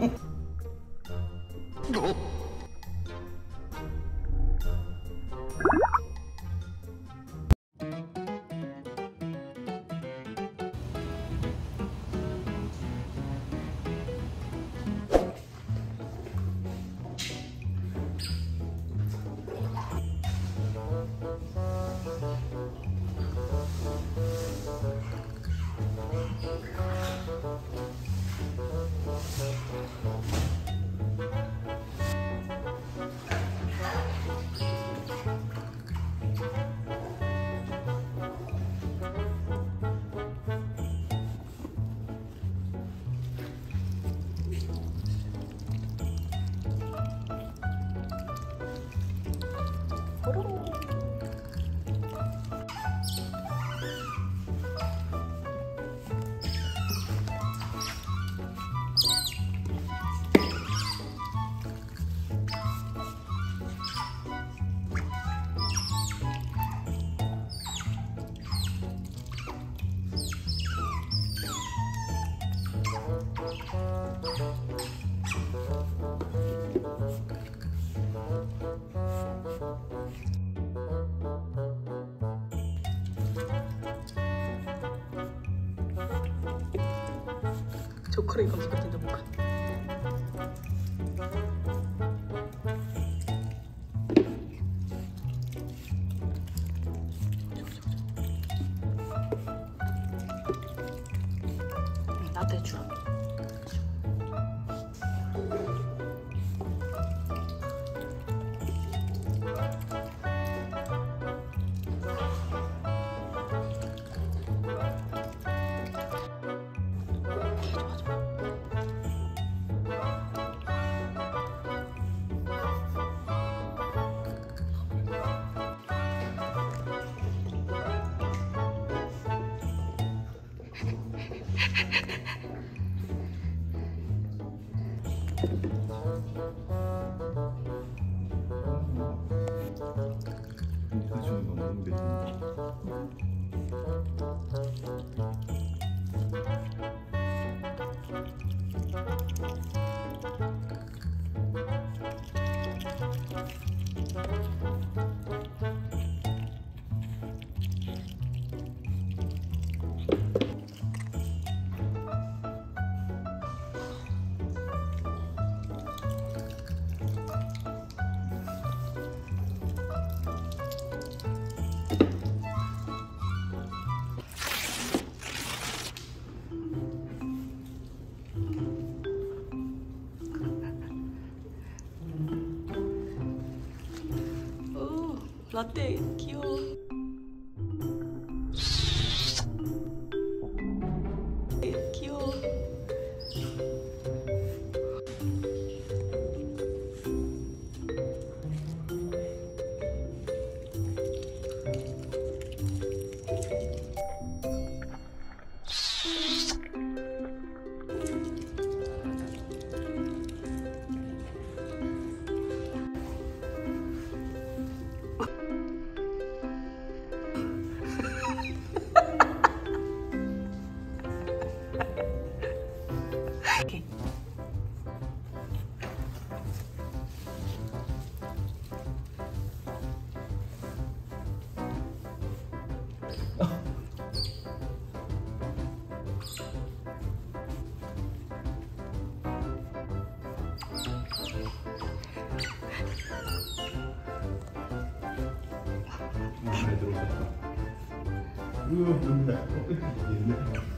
어? 조커를 전문가. 나도 해줘. 해주는 건너 라떼 귀여워. うわ、無理だよ。